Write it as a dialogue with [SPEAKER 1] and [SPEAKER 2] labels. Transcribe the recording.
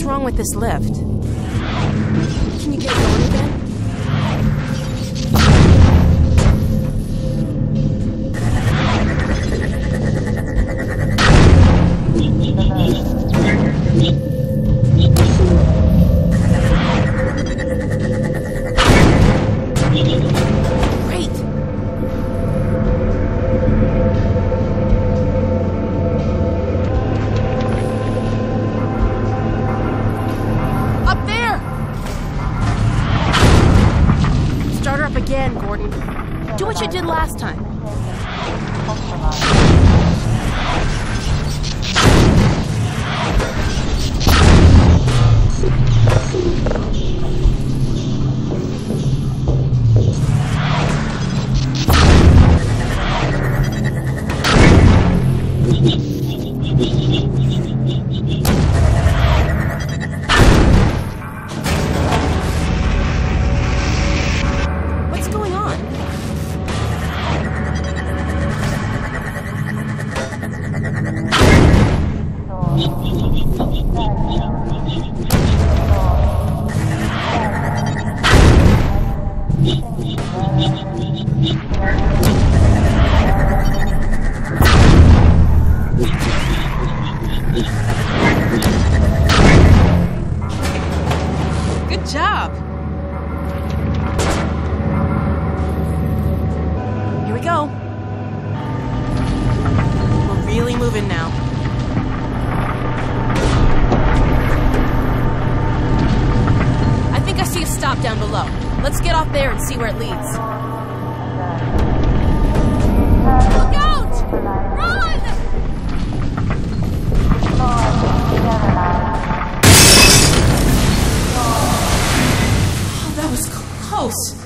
[SPEAKER 1] wrong with this lift? Can you get going again? Do what you did last time. Here we go. We're really moving now. Let's get off there and see where it leads. Look out! Run!
[SPEAKER 2] Oh, that was close.